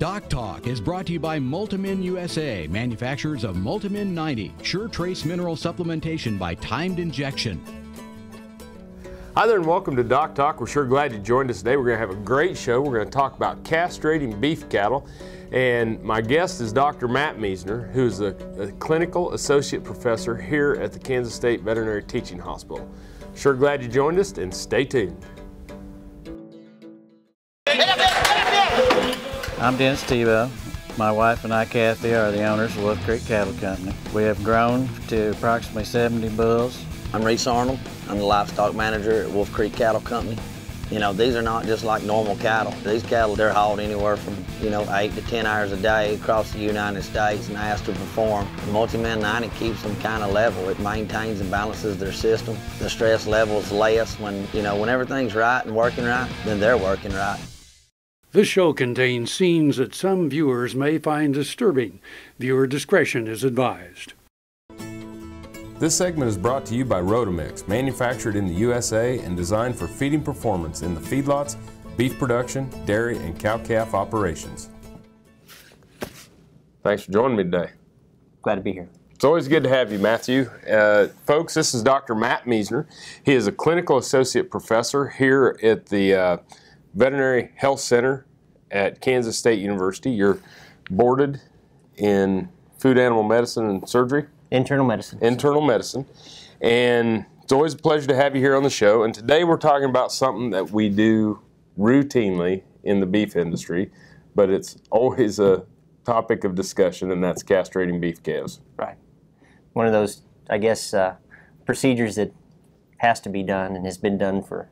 Doc Talk is brought to you by Multimin USA, manufacturers of Multimin 90, sure trace mineral supplementation by timed injection. Hi there and welcome to Doc Talk. We're sure glad you joined us today. We're going to have a great show. We're going to talk about castrating beef cattle. And my guest is Dr. Matt Miesner, who is a, a clinical associate professor here at the Kansas State Veterinary Teaching Hospital. Sure glad you joined us and stay tuned. I'm Dennis Tebow. My wife and I, Kathy, are the owners of Wolf Creek Cattle Company. We have grown to approximately 70 bulls. I'm Reese Arnold. I'm the livestock manager at Wolf Creek Cattle Company. You know, these are not just like normal cattle. These cattle, they're hauled anywhere from, you know, eight to 10 hours a day across the United States and asked to perform. The Multimin 90 keeps them kind of level. It maintains and balances their system. The stress level is less when, you know, when everything's right and working right, then they're working right. This show contains scenes that some viewers may find disturbing. Viewer discretion is advised. This segment is brought to you by Rotomix, manufactured in the USA and designed for feeding performance in the feedlots, beef production, dairy, and cow-calf operations. Thanks for joining me today. Glad to be here. It's always good to have you, Matthew. Uh, folks, this is Dr. Matt Miesner. He is a clinical associate professor here at the uh, Veterinary Health Center at Kansas State University. You're boarded in food animal medicine and surgery? Internal medicine. Internal medicine. And it's always a pleasure to have you here on the show. And today we're talking about something that we do routinely in the beef industry, but it's always a topic of discussion, and that's castrating beef calves. Right. One of those, I guess, uh, procedures that has to be done and has been done for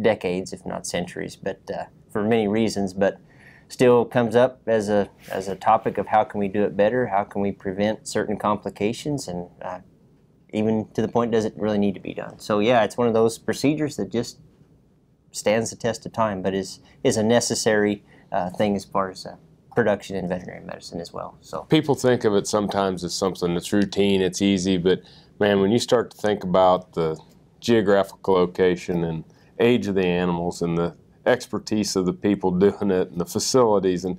decades, if not centuries, but uh, for many reasons, but still comes up as a as a topic of how can we do it better, how can we prevent certain complications, and uh, even to the point does it really need to be done. So yeah, it's one of those procedures that just stands the test of time, but is is a necessary uh, thing as far as uh, production in veterinary medicine as well. So people think of it sometimes as something that's routine, it's easy, but man, when you start to think about the geographical location and age of the animals and the expertise of the people doing it and the facilities, and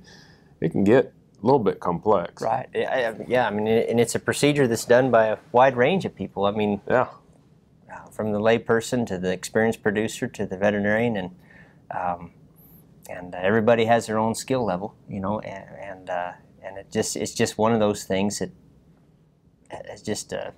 it can get a little bit complex. Right. Yeah. I mean, and it's a procedure that's done by a wide range of people. I mean, yeah. Uh, from the layperson to the experienced producer to the veterinarian, and um, and everybody has their own skill level, you know, and and, uh, and it just it's just one of those things that it's just a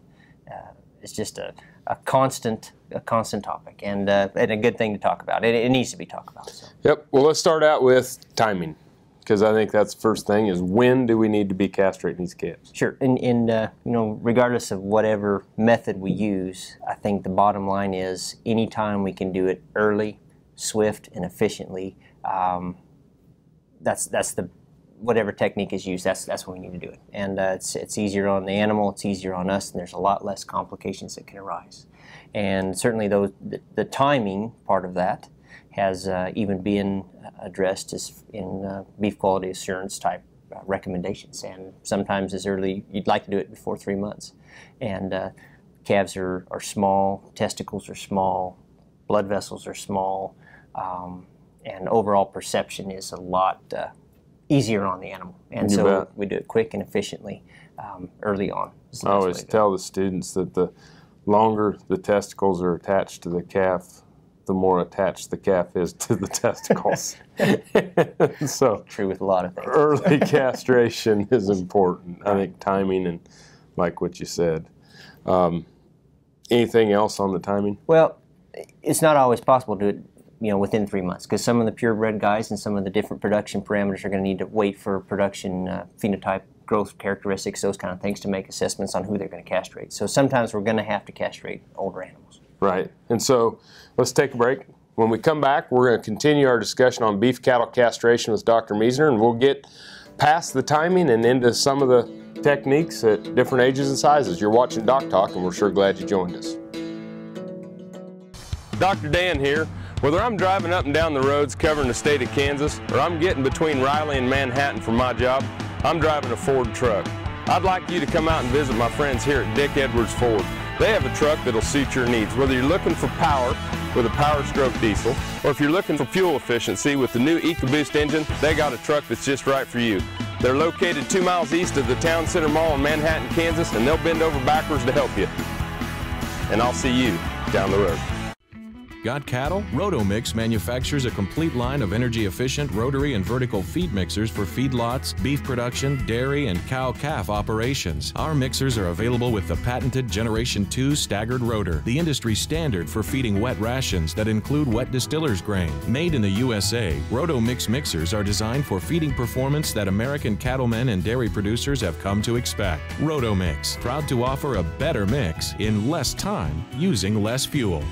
uh, it's just a a constant a constant topic and, uh, and a good thing to talk about. It, it needs to be talked about. So. Yep. Well, let's start out with timing because I think that's the first thing is when do we need to be castrating these calves? Sure. And, and uh, you know, regardless of whatever method we use, I think the bottom line is anytime we can do it early, swift, and efficiently, um, that's that's the whatever technique is used, that's that's when we need to do it. And uh, it's it's easier on the animal, it's easier on us, and there's a lot less complications that can arise. And certainly, those the, the timing part of that has uh, even been addressed as in uh, beef quality assurance type uh, recommendations, and sometimes as early you'd like to do it before three months. And uh, calves are, are small, testicles are small, blood vessels are small. Um, and overall perception is a lot uh, easier on the animal. And You so bet. we do it quick and efficiently um, early on. I always to do it. tell the students that the longer the testicles are attached to the calf, the more attached the calf is to the testicles. so True with a lot of things. early castration is important. I think timing and like what you said. Um, anything else on the timing? Well, it's not always possible to you know, within three months because some of the purebred guys and some of the different production parameters are going to need to wait for production uh, phenotype, growth characteristics, those kind of things to make assessments on who they're going to castrate. So sometimes we're going to have to castrate older animals. Right. And so let's take a break. When we come back, we're going to continue our discussion on beef cattle castration with Dr. Miesner, and we'll get past the timing and into some of the techniques at different ages and sizes. You're watching Doc Talk, and we're sure glad you joined us. Dr. Dan here. Whether I'm driving up and down the roads covering the state of Kansas, or I'm getting between Riley and Manhattan for my job, I'm driving a Ford truck. I'd like you to come out and visit my friends here at Dick Edwards Ford. They have a truck that'll suit your needs. Whether you're looking for power, with a Power Stroke diesel. Or if you're looking for fuel efficiency with the new EcoBoost engine, they got a truck that's just right for you. They're located two miles east of the Town Center Mall in Manhattan, Kansas, and they'll bend over backwards to help you. And I'll see you down the road. Got cattle? Rotomix manufactures a complete line of energy efficient rotary and vertical feed mixers for feedlots, beef production, dairy, and cow calf operations. Our mixers are available with the patented Generation 2 staggered rotor, the industry standard for feeding wet rations that include wet distiller's grain. Made in the USA, Rotomix mixers are designed for feeding performance that American cattlemen and dairy producers have come to expect. Rotomix, proud to offer a better mix in less time using less fuel.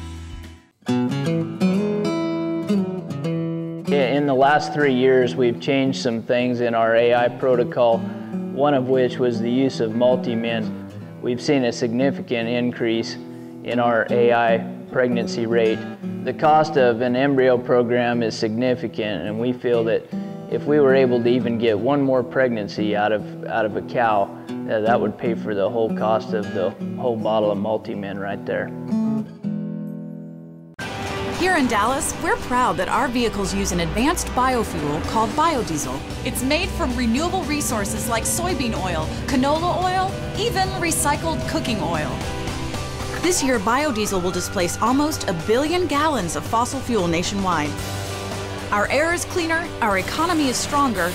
Last three years, we've changed some things in our AI protocol, one of which was the use of Multimin. We've seen a significant increase in our AI pregnancy rate. The cost of an embryo program is significant, and we feel that if we were able to even get one more pregnancy out of, out of a cow, uh, that would pay for the whole cost of the whole bottle of Multimin right there. Here in Dallas, we're proud that our vehicles use an advanced biofuel called biodiesel. It's made from renewable resources like soybean oil, canola oil, even recycled cooking oil. This year, biodiesel will displace almost a billion gallons of fossil fuel nationwide. Our air is cleaner, our economy is stronger,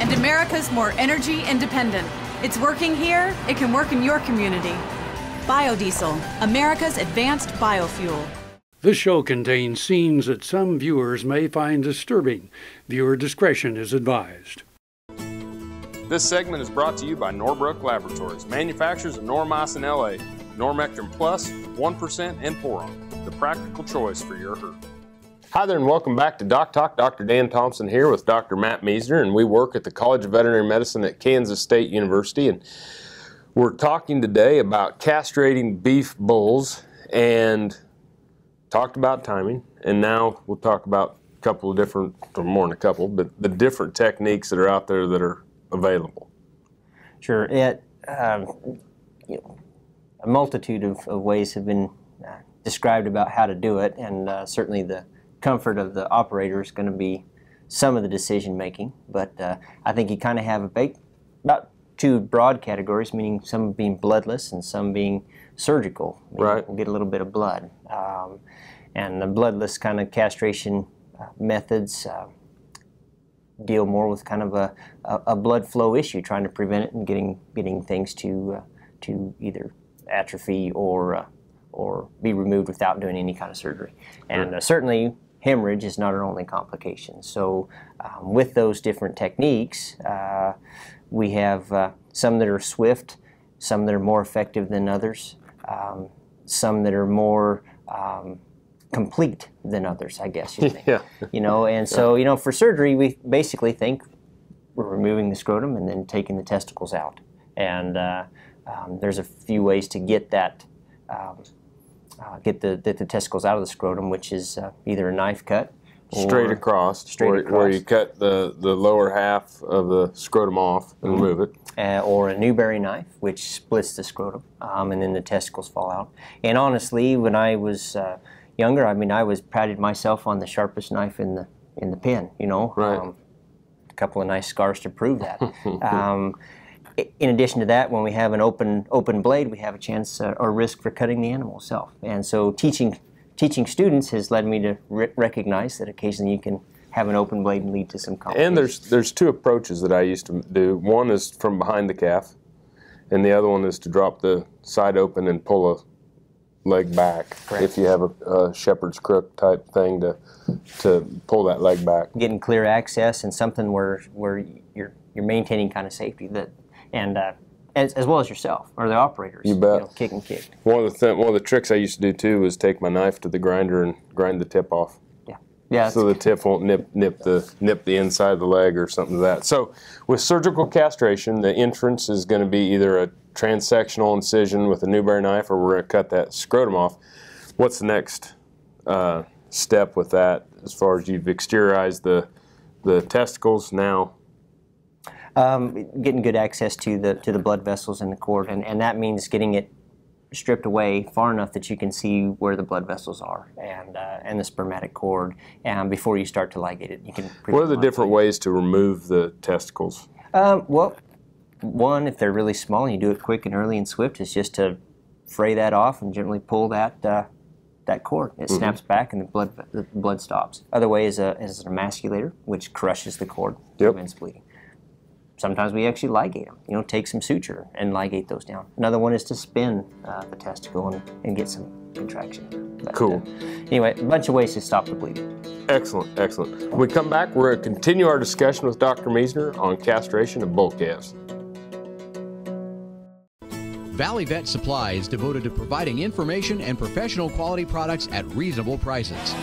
and America's more energy independent. It's working here, it can work in your community. Biodiesel, America's advanced biofuel. This show contains scenes that some viewers may find disturbing. Viewer discretion is advised. This segment is brought to you by Norbrook Laboratories, manufacturers of Noromycin LA, Noromectin Plus, 1%, and Poron, the practical choice for your herd. Hi there, and welcome back to Doc Talk. Dr. Dan Thompson here with Dr. Matt Miesner, and we work at the College of Veterinary Medicine at Kansas State University. And we're talking today about castrating beef bulls and talked about timing, and now we'll talk about a couple of different, or more than a couple, but the different techniques that are out there that are available. Sure. It, um, you know, a multitude of, of, ways have been uh, described about how to do it, and uh, certainly the comfort of the operator is going to be some of the decision making. But uh, I think you kind of have a about two broad categories, meaning some being bloodless and some being surgical. Right. We'll get a little bit of blood. Um, and the bloodless kind of castration uh, methods uh, deal more with kind of a, a, a, blood flow issue, trying to prevent it and getting getting things to uh, to either atrophy or uh, or be removed without doing any kind of surgery. And uh, certainly hemorrhage is not our only complication. So um, with those different techniques, uh, we have some that are swift, some that are more effective than others, um, some that are more um, complete than others, I guess you think. yeah. You know, and so you know, for surgery, we basically think we're removing the scrotum and then taking the testicles out. And uh, um, there's a few ways to get that, um, uh, get the, the, the testicles out of the scrotum, which is uh, either a knife cut. Straight across, straight where, across. where you cut the, the lower half of the scrotum off and mm-hmm. remove it. Uh, or a Newberry knife, which splits the scrotum, um, and then the testicles fall out. And honestly, when I was uh, younger, I mean, I was patted myself on the sharpest knife in the in the pen. You know, right. Um, a couple of nice scars to prove that. um, in addition to that, when we have an open open blade, we have a chance uh, or risk for cutting the animal itself. And so, teaching teaching students has led me to re- recognize that occasionally you can have an open blade and lead to some complications. And there's there's two approaches that I used to do. One is from behind the calf, and the other one is to drop the side open and pull a leg back Correct. if you have a, a, shepherd's crook type thing to to pull that leg back. Getting clear access and something where where you're you're maintaining kind of safety that and uh, as, as well as yourself or the operators. You bet. know, kick and kick. One of the th- one of the tricks I used to do too was take my knife to the grinder and grind the tip off. Yeah. Yeah. So the tip won't nip nip the nip the inside of the leg or something like that. So with surgical castration, the entrance is going to be either a transsectional incision with a Newberry knife, or we're going to cut that scrotum off. What's the next uh, step with that as far as you've exteriorized the the testicles now? Um, getting good access to the to the blood vessels in the cord, and, and that means getting it stripped away far enough that you can see where the blood vessels are and uh, and the spermatic cord um, before you start to ligate it. You can. What are the different ways to remove the testicles? Um, well, one, if they're really small and you do it quick and early and swift, is just to fray that off and gently pull that uh, that cord. It Mhm. snaps back and the blood the blood stops. Other way is a is an emasculator, which crushes the cord, prevents bleeding. Sometimes we actually ligate them. You know, take some suture and ligate those down. Another one is to spin uh, the testicle and, and get some contraction. But, Cool. uh, anyway, a bunch of ways to stop the bleeding. Excellent, excellent. When we come back, we're going to continue our discussion with Dr. Miesner on castration of bull calves. Valley Vet Supply is devoted to providing information and professional quality products at reasonable prices.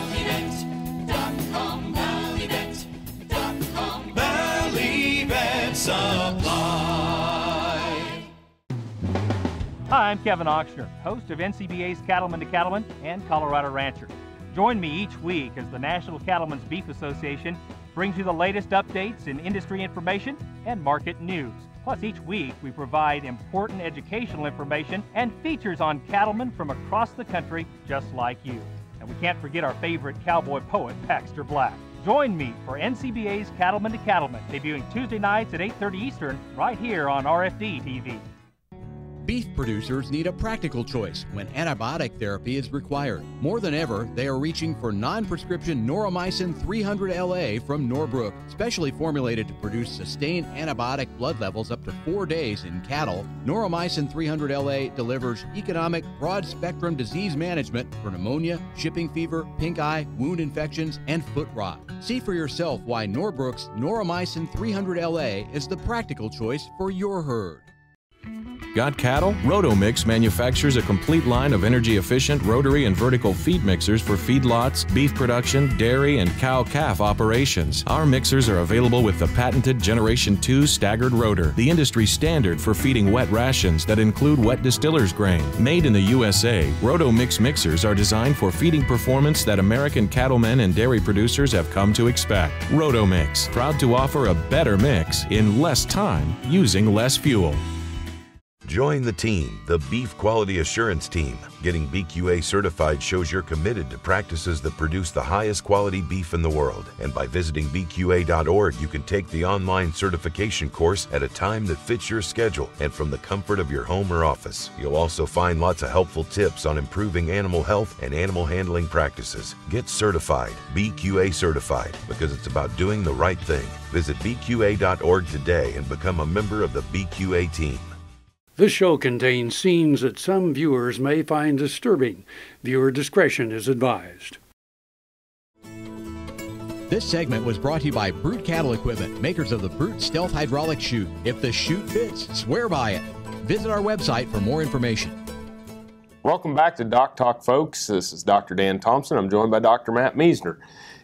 I'm Kevin Ochsner, host of NCBA's Cattleman to Cattleman and Colorado Rancher. Join me each week as the National Cattlemen's Beef Association brings you the latest updates in industry information and market news. Plus, each week we provide important educational information and features on cattlemen from across the country just like you. And we can't forget our favorite cowboy poet, Baxter Black. Join me for NCBA's Cattleman to Cattleman, debuting Tuesday nights at 8.30 Eastern, right here on RFD TV. Beef producers need a practical choice when antibiotic therapy is required. More than ever, they are reaching for non prescription Noromycin 300 LA from Norbrook, specially formulated to produce sustained antibiotic blood levels up to four days in cattle. Noromycin 300 LA delivers economic, broad spectrum disease management for pneumonia, shipping fever, pink eye, wound infections, and foot rot. See for yourself why Norbrook's Noromycin 300 LA is the practical choice for your herd. Got cattle? Rotomix manufactures a complete line of energy efficient rotary and vertical feed mixers for feedlots, beef production, dairy, and cow calf operations. Our mixers are available with the patented Generation 2 staggered rotor, the industry standard for feeding wet rations that include wet distiller's grain. Made in the USA, Rotomix mixers are designed for feeding performance that American cattlemen and dairy producers have come to expect. Rotomix, proud to offer a better mix in less time using less fuel. Join the team, the Beef Quality Assurance Team. Getting BQA certified shows you're committed to practices that produce the highest quality beef in the world. And by visiting BQA.org, you can take the online certification course at a time that fits your schedule and from the comfort of your home or office. You'll also find lots of helpful tips on improving animal health and animal handling practices. Get certified, BQA certified, because it's about doing the right thing. Visit BQA.org today and become a member of the BQA team. This show contains scenes that some viewers may find disturbing. Viewer discretion is advised. This segment was brought to you by Brute Cattle Equipment, makers of the Brute Stealth Hydraulic Chute. If the chute fits, swear by it. Visit our website for more information. Welcome back to Doc Talk, folks. This is Dr. Dan Thompson. I'm joined by Dr. Matt Miesner.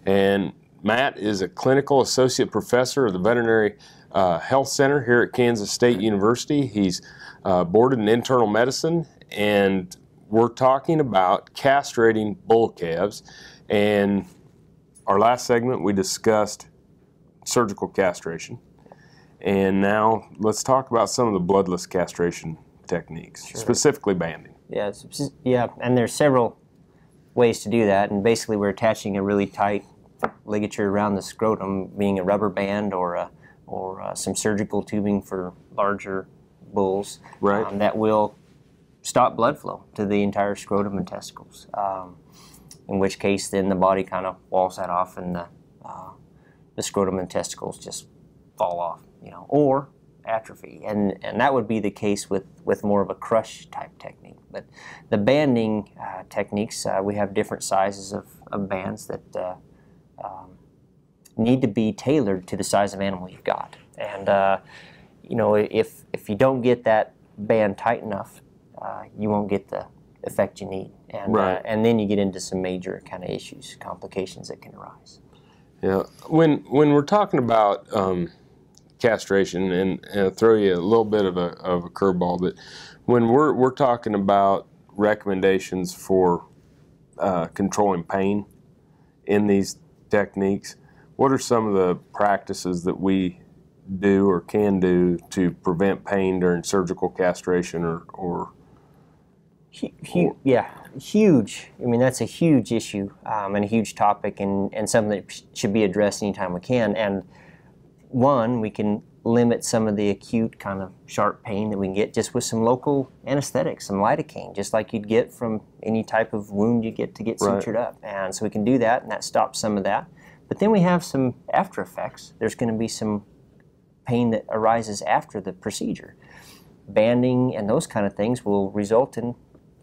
And Matt is a clinical associate professor of the Veterinary uh, Health Center here at Kansas State University. He's uh, boarded in internal medicine, and we're talking about castrating bull calves. And our last segment, we discussed surgical castration. And now let's talk about some of the bloodless castration techniques, specifically banding. Yeah, yeah, and there's several ways to do that, and basically we're attaching a really tight ligature around the scrotum, being a rubber band or a, or uh, some surgical tubing for larger bulls, Right. um, that will stop blood flow to the entire scrotum and testicles. Um, in which case, then the body kind of walls that off, and the uh, the scrotum and testicles just fall off, you know, or atrophy, and and that would be the case with with more of a crush type technique. But the banding uh, techniques, uh, we have different sizes of, of bands that uh, um, need to be tailored to the size of animal you've got, and uh, you know if if you don't get that band tight enough, uh, you won't get the effect you need, and Right. uh, and then you get into some major kind of issues, complications that can arise. Yeah, when when we're talking about um, castration, and, and I'll throw you a little bit of a of a curveball, but when we're we're talking about recommendations for uh, controlling pain in these techniques, what are some of the practices that we do or can do to prevent pain during surgical castration or, or Hu- yeah, huge. I mean, that's a huge issue um, and a huge topic, and, and something that should be addressed anytime we can. And one, we can limit some of the acute kind of sharp pain that we can get just with some local anesthetics, some lidocaine, just like you'd get from any type of wound you get to get Right. sutured up. And so we can do that, and that stops some of that. But then we have some after effects. There's going to be some pain that arises after the procedure. Banding and those kind of things will result in,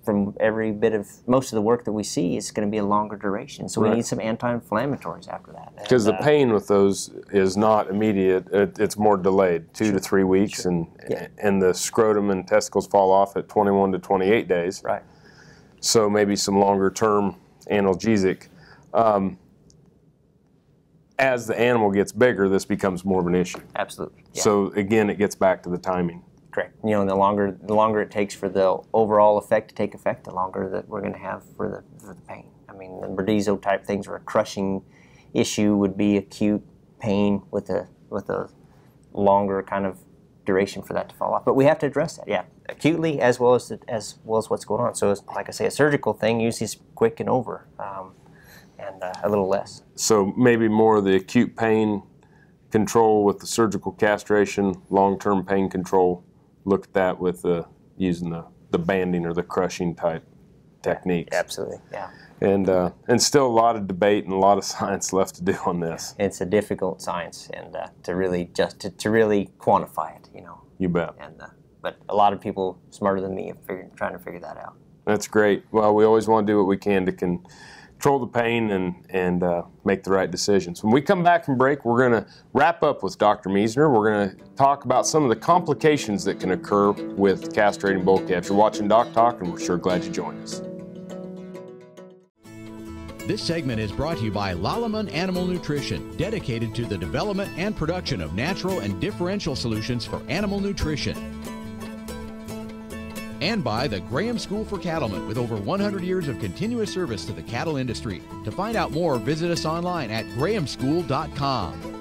from every bit of most of the work that we see, is going to be a longer duration. So we need some anti-inflammatories after that. Because the uh, pain with those is not immediate; it, it's more delayed, two to three weeks, and Yeah. and the scrotum and testicles fall off at 21 to 28 days. Right. So maybe some longer term analgesic. Um, as the animal gets bigger, this becomes more of an issue. Absolutely. yeah. So again, it gets back to the timing. Correct. You know, the longer the longer it takes for the overall effect to take effect, the longer that we're going to have for the for the pain. I mean, the Burdizzo type things where a crushing issue would be acute pain with a with a longer kind of duration for that to fall off. But we have to address that, yeah, acutely as well as as well as what's going on. So, it's, like I say, a surgical thing usually is quick and over, um, and uh, a little less. So maybe more of the acute pain control with the surgical castration, long-term pain control. Look at that with the using the, the banding or the crushing type techniques. Absolutely, yeah. And uh, and still a lot of debate and a lot of science left to do on this. It's a difficult science, and uh, to really just to, to really quantify it, you know. You bet. And uh, but a lot of people smarter than me have figured, trying to figure that out. That's great. Well, we always want to do what we can to control the pain and and uh, make the right decisions. When we come back from break, we're going to wrap up with Dr. Miesner. We're going to talk about some of the complications that can occur with castrating bull calves. You're watching Doc Talk, and we're sure glad you joined us. This segment is brought to you by Lallemand Animal Nutrition, dedicated to the development and production of natural and differential solutions for animal nutrition. And by the Graham School for Cattlemen, with over 100 years of continuous service to the cattle industry. To find out more, visit us online at grahamschool.com.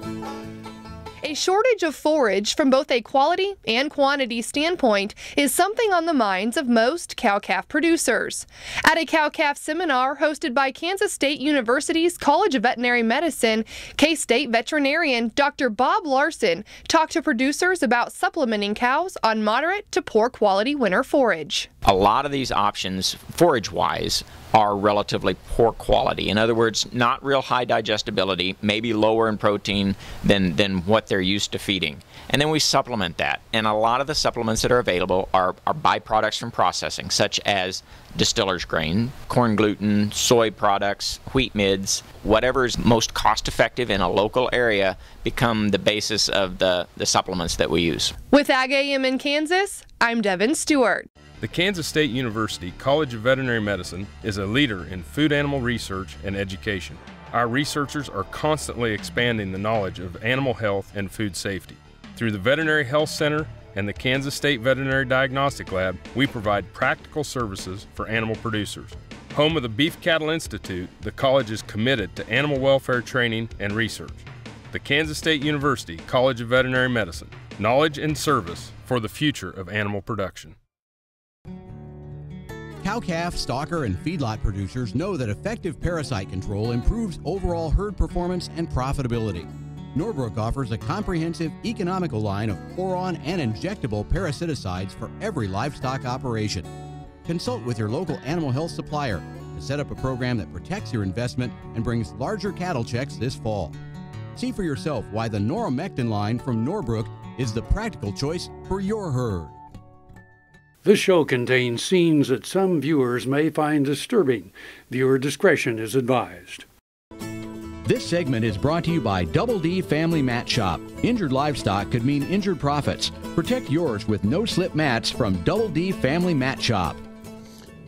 A shortage of forage from both a quality and quantity standpoint is something on the minds of most cow calf producers. At a cow calf seminar hosted by Kansas State University's College of Veterinary Medicine, K State veterinarian Dr. Bob Larson talked to producers about supplementing cows on moderate to poor quality winter forage. a lot of these options, forage wise, are relatively poor quality. In other words, not real high digestibility, maybe lower in protein than, than what they're used to feeding. And then we supplement that. And a lot of the supplements that are available are, are byproducts from processing, such as distiller's grain, corn gluten, soy products, wheat mids, whatever is most cost effective in a local area become the basis of the, the supplements that we use. With Ag AM in Kansas, I'm Devin Stewart. The Kansas State University College of Veterinary Medicine is a leader in food animal research and education. Our researchers are constantly expanding the knowledge of animal health and food safety. Through the Veterinary Health Center and the Kansas State Veterinary Diagnostic Lab, we provide practical services for animal producers. Home of the Beef Cattle Institute, the college is committed to animal welfare training and research. The Kansas State University College of Veterinary Medicine, knowledge and service for the future of animal production. Cow calf, stocker, and feedlot producers know that effective parasite control improves overall herd performance and profitability. Norbrook offers a comprehensive, economical line of pour-on and injectable parasiticides for every livestock operation. Consult with your local animal health supplier to set up a program that protects your investment and brings larger cattle checks this fall. See for yourself why the Noromectin line from Norbrook is the practical choice for your herd. This show contains scenes that some viewers may find disturbing. Viewer discretion is advised. This segment is brought to you by Double D Family Mat Shop. Injured livestock could mean injured profits. Protect yours with no slip mats from Double D Family Mat Shop.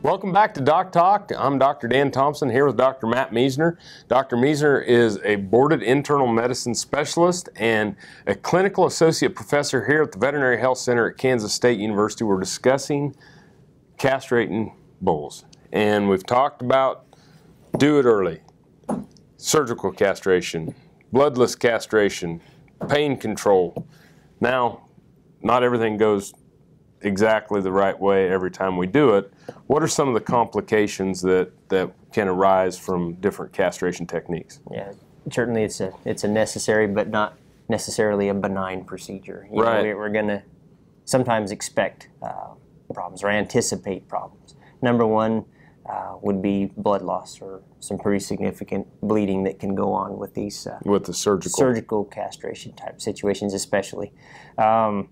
Welcome back to Doc Talk. I'm Dr. Dan Thompson here with Dr. Matt Miesner. Dr. Miesner is a boarded internal medicine specialist and a clinical associate professor here at the Veterinary Health Center at Kansas State University. We're discussing castrating bulls. And we've talked about do it early, surgical castration, bloodless castration, pain control. Now, not everything goes exactly the right way every time we do it. What are some of the complications that, that can arise from different castration techniques? Yeah, certainly it's a it's a necessary but not necessarily a benign procedure. You right. Know, we, we're going to sometimes expect uh, problems or anticipate problems. Number one uh, would be blood loss or some pretty significant bleeding that can go on with these uh, with the surgical surgical castration type situations, especially. Um,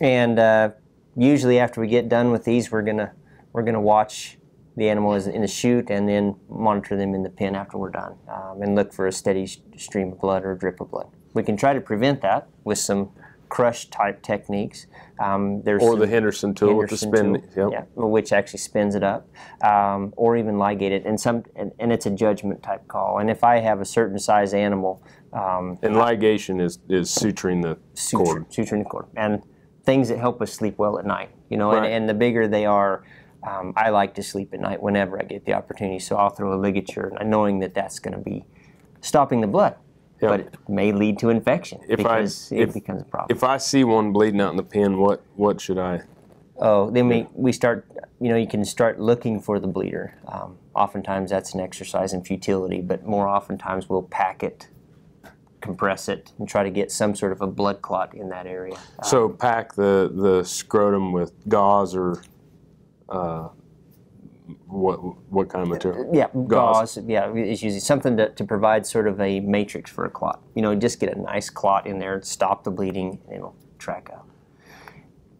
and uh, usually after we get done with these, we're gonna we're gonna watch the animal in the chute and then monitor them in the pen after we're done um, and look for a steady stream of blood or drip of blood. We can try to prevent that with some crush type techniques. Um, there's or the Henderson tool Henderson with the spin, tool, yep. yeah, which actually spins it up, um, or even ligate it. And some, and, and, it's a judgment type call. And if I have a certain size animal, um, and ligation is is suturing the suture, cord, suturing the cord, and things that help us sleep well at night. You know, right. and, and the bigger they are. Um, I like to sleep at night whenever I get the opportunity, so I'll throw a ligature, knowing that that's going to be stopping the blood Yep. but it may lead to infection if because I, it if, becomes a problem. If I see one bleeding out in the pen, what what should I? Oh, then we, we start, you know, you can start looking for the bleeder. Um, oftentimes that's an exercise in futility, but more oftentimes we'll pack it, compress it, and try to get some sort of a blood clot in that area. So um, pack the, the scrotum with gauze or uh, what what kind of material? Yeah, gauze. gauze yeah, it's usually something to, to provide sort of a matrix for a clot. You know, just get a nice clot in there, and stop the bleeding, and it'll track out.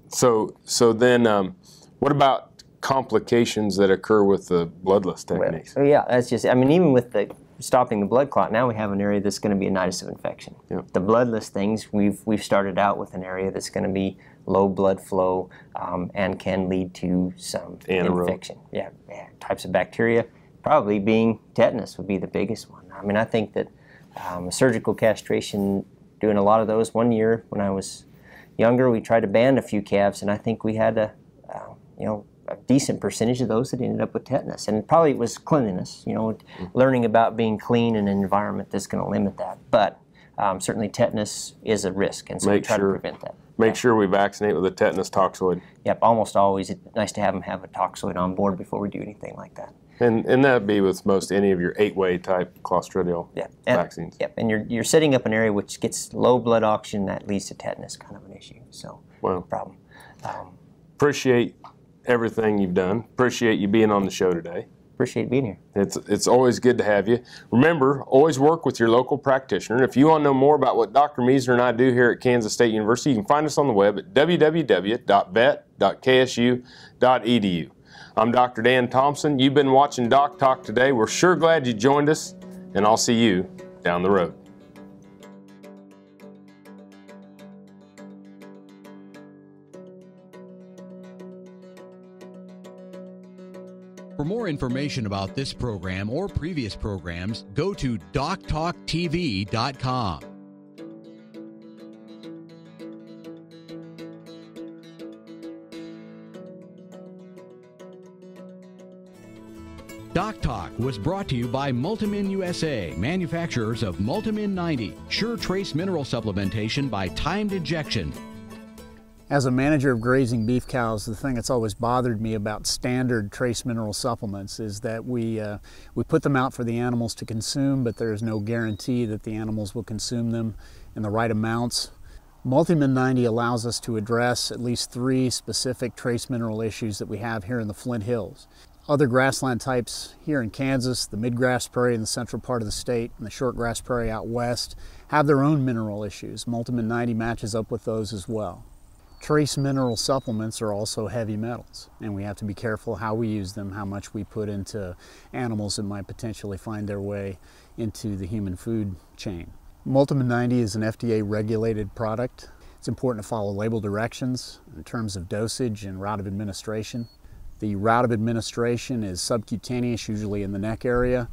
So so then, um, what about complications that occur with the bloodless techniques? Well, yeah, that's just. I mean, even with the stopping the blood clot, now we have an area that's going to be a nidus of infection. Yep. The bloodless things, we've we've started out with an area that's going to be low blood flow um, and can lead to some Anaerobe. infection. Yeah, yeah, types of bacteria. Probably being tetanus would be the biggest one. I mean, I think that um, surgical castration, doing a lot of those. One year when I was younger, we tried to ban a few calves, and I think we had a, uh, you know, a decent percentage of those that ended up with tetanus. And probably it was cleanliness, you know, mm-hmm. learning about being clean in an environment that's going to limit that. But um, certainly tetanus is a risk, and so Make we try sure. to prevent that. Make sure we vaccinate with a tetanus toxoid. Yep, almost always. It's nice to have them have a toxoid on board before we do anything like that. And and that'd be with most any of your eight-way type clostridial yeah. and, vaccines. Yep, and you're you're setting up an area which gets low blood oxygen that leads to tetanus, kind of an issue. So, well, problem. Um, appreciate everything you've done. Appreciate you being on the show today. Appreciate being here. It's, it's always good to have you. Remember, always work with your local practitioner. If you want to know more about what Dr. Miesner and I do here at Kansas State University, you can find us on the web at www.vet.ksu.edu. I'm Dr. Dan Thompson. You've been watching Doc Talk today. We're sure glad you joined us, and I'll see you down the road. For more information about this program or previous programs, go to doctalktv.com. Doc Talk was brought to you by Multimin USA, manufacturers of Multimin 90, sure trace mineral supplementation by timed injection, as a manager of grazing beef cows, the thing that's always bothered me about standard trace mineral supplements is that we, uh, we put them out for the animals to consume, but there is no guarantee that the animals will consume them in the right amounts. Multimin 90 allows us to address at least three specific trace mineral issues that we have here in the Flint Hills. Other grassland types here in Kansas, the midgrass prairie in the central part of the state and the shortgrass prairie out west, have their own mineral issues. Multimin 90 matches up with those as well. Trace mineral supplements are also heavy metals, and we have to be careful how we use them, how much we put into animals that might potentially find their way into the human food chain. Multimin 90 is an FDA regulated product. It's important to follow label directions in terms of dosage and route of administration. The route of administration is subcutaneous, usually in the neck area.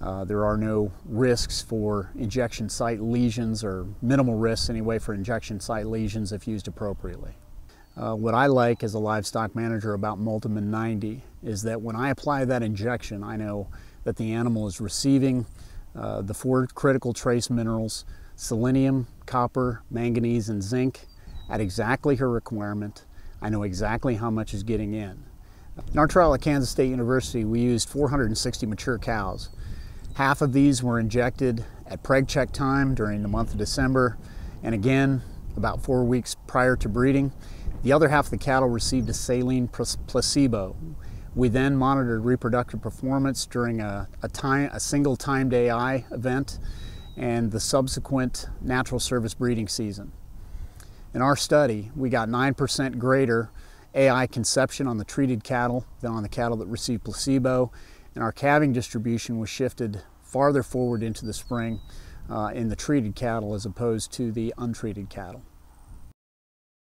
Uh, there are no risks for injection site lesions or minimal risks anyway for injection site lesions if used appropriately. Uh, what I like as a livestock manager about Multimin 90 is that when I apply that injection, I know that the animal is receiving uh, the four critical trace minerals, selenium, copper, manganese, and zinc at exactly her requirement I know exactly how much is getting in. In our trial at Kansas State University, we used 460 mature cows. Half of these were injected at preg check time during the month of December, and again about four weeks prior to breeding. The other half of the cattle received a saline placebo. We then monitored reproductive performance during a, a, time, a single timed AI event and the subsequent natural service breeding season. In our study, we got 9% greater AI conception on the treated cattle than on the cattle that received placebo, and our calving distribution was shifted farther forward into the spring uh, in the treated cattle as opposed to the untreated cattle.